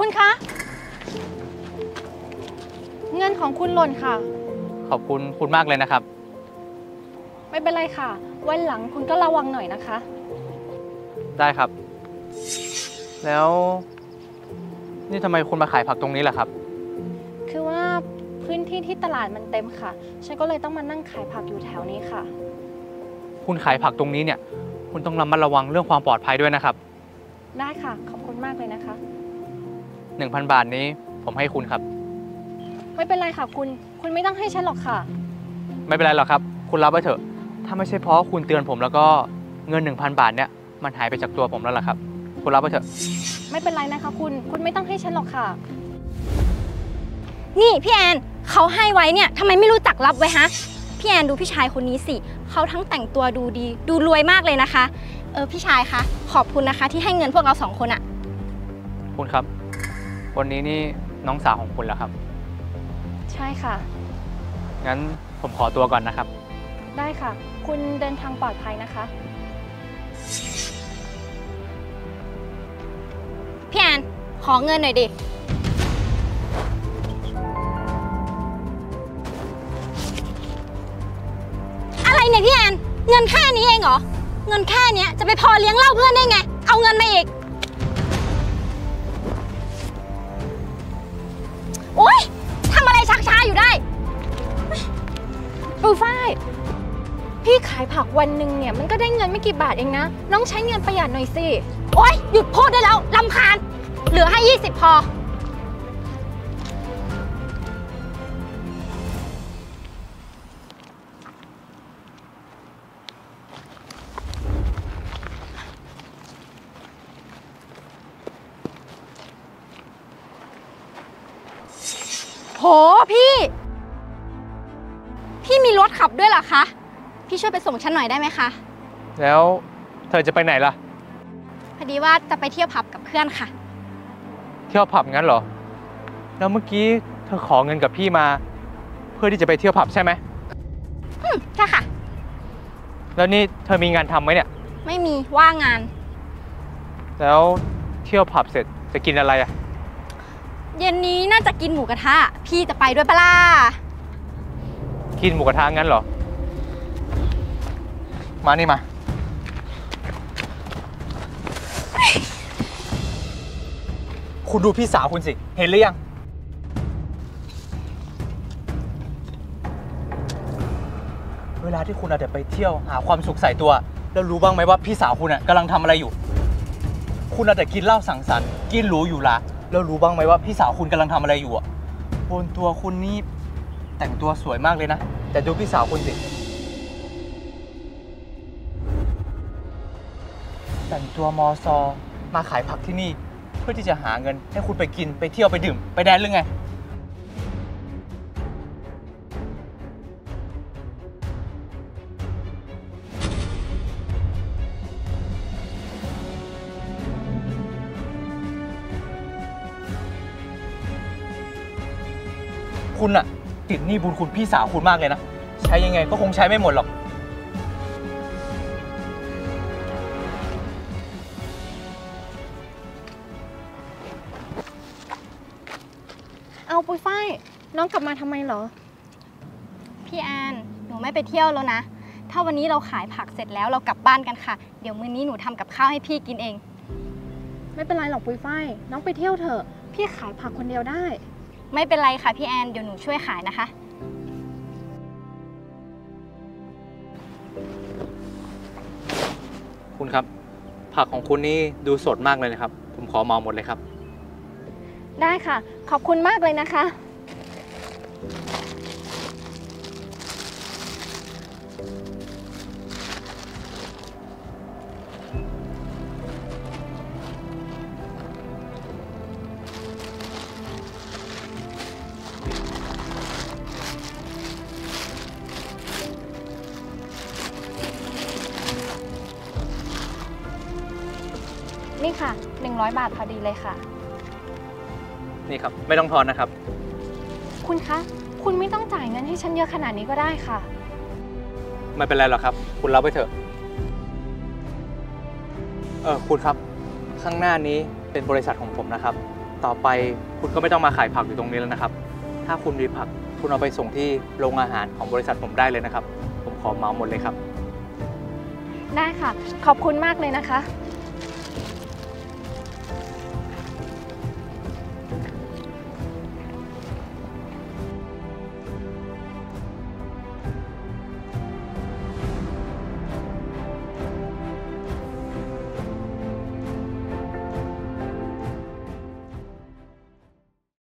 คุณคะ เงินของคุณหล่นค่ะ ขอบคุณคุณมากเลยนะครับ ไม่เป็นไรค่ะ วันหลังคุณก็ระวังหน่อยนะคะ ได้ครับ แล้ว นี่ทำไมคุณมาขายผักตรงนี้ล่ะครับ คือว่าพื้นที่ที่ตลาดมันเต็มค่ะ ฉันก็เลยต้องมานั่งขายผักอยู่แถวนี้ค่ะ คุณขายผักตรงนี้เนี่ย คุณต้องระมัดระวังเรื่องความปลอดภัยด้วยนะครับ ได้ค่ะ ขอบคุณมากเลยนะคะ 1,000 บาทนี้ผมให้คุณครับ ไม่เป็นไรค่ะคุณ คุณไม่ต้องให้ฉันหรอกค่ะ ไม่เป็นไรหรอกครับ คุณรับไว้เถอะ ถ้าไม่ใช่เพราะคุณเตือนผมแล้วก็เงิน 1,000 บาทเนี่ยมันหายไปจากตัวผมแล้วล่ะครับ คุณรับไว้เถอะ ไม่เป็นไรนะคะคุณ คุณไม่ต้องให้ฉันหรอกค่ะ นี่พี่แอนเขาให้ไว้เนี่ยทำไมไม่รู้จักรับไว้ฮะ พี่แอนดูพี่ชายคนนี้สิ เขาทั้งแต่งตัวดูดี ดูรวยมากเลยนะคะ เออพี่ชายคะ ขอบคุณนะคะที่ให้เงินพวกเราสองคนอะคุณครับ วันนี้นี่น้องสาวของคุณแล้วครับ ใช่ค่ะ งั้นผมขอตัวก่อนนะครับ ได้ค่ะ คุณเดินทางปลอดภัยนะคะ พี่แอนขอเงินหน่อยดิ อะไรเนี่ยพี่แอน เงินแค่นี้เองเหรอ เงินแค่เนี้ยจะไปพอเลี้ยงเหล้าเพื่อนได้ไง เอาเงินมาอีก ปูฝ้าย พี่ขายผักวันหนึ่งเนี่ย มันก็ได้เงินไม่กี่บาทเองนะ น้องใช้เงินประหยัดหน่อยสิ โอ๊ย หยุดพูดได้แล้วลำคาญ เหลือให้ 20 พอ โหพี่ พี่มีรถขับด้วยเหรอคะ พี่ช่วยไปส่งฉันหน่อยได้ไหมคะ แล้วเธอจะไปไหนล่ะ พอดีว่าจะไปเที่ยวผับกับเพื่อนค่ะ เที่ยวผับงั้นเหรอ แล้วเมื่อกี้เธอขอเงินกับพี่มา เพื่อที่จะไปเที่ยวผับใช่ไหมอืมใช่ค่ะ แล้วนี่เธอมีงานทำไหมเนี่ย ไม่มีว่างงาน แล้วเที่ยวผับเสร็จจะกินอะไรอะเย็นนี้น่าจะกินหมูกระทะ พี่จะไปด้วยปะล่ะ กินหมูกระทะงั้นเหรอ มานี่มา คุณดูพี่สาวคุณสิ เห็นหรือยัง เวลาที่คุณอาจจะไปเที่ยวหาความสุขใส่ตัว แล้วรู้บ้างไหมว่าพี่สาวคุณน่ะกำลังทำอะไรอยู่ คุณอาจจะกินเหล้าสังสรรค์ กินหรูอยู่ละแล้วรู้บ้างไหมว่าพี่สาวคุณกำลังทำอะไรอยู่อะบนตัวคุณนี่ แต่งตัวสวยมากเลยนะ แต่ดูพี่สาวคุณสิ แต่งตัวมอซอมาขายผักที่นี่ เพื่อที่จะหาเงินให้คุณไปกินไปเที่ยวไปดื่ม ไปแดนหรือไง คุณอะ ติดหนี้บุญคุณพี่สาวคุณมากเลยนะ ใช้ยังไงก็คงใช้ไม่หมดหรอก เอาปุ้ยฝ้ายน้องกลับมาทำไมเหรอ พี่แอนหนูไม่ไปเที่ยวแล้วนะ ถ้าวันนี้เราขายผักเสร็จแล้วเรากลับบ้านกันค่ะ เดี๋ยวมื้อนี้หนูทำกับข้าวให้พี่กินเอง ไม่เป็นไรหรอกปุ้ยฝ้ายน้องไปเที่ยวเถอะ พี่ขายผักคนเดียวได้ ไม่เป็นไรค่ะพี่แอน เดี๋ยวหนูช่วยขายนะคะ คุณครับ ผักของคุณนี่ดูสดมากเลยนะครับ ผมขอเหมาหมดเลยครับ ได้ค่ะ ขอบคุณมากเลยนะคะ นี่ค่ะ 100 บาทพอดีเลยค่ะ นี่ครับ ไม่ต้องทอนนะครับ คุณคะ คุณไม่ต้องจ่ายเงินให้ฉันเยอะขนาดนี้ก็ได้ค่ะ ไม่เป็นไรหรอกครับ คุณรับไปเถอะ เออคุณครับ ข้างหน้านี้เป็นบริษัทของผมนะครับ ต่อไปคุณก็ไม่ต้องมาขายผักอยู่ตรงนี้แล้วนะครับ ถ้าคุณมีผัก คุณเอาไปส่งที่โรงอาหารของบริษัทผมได้เลยนะครับ ผมขอเหมาหมดเลยครับ ได้ค่ะ ขอบคุณมากเลยนะคะ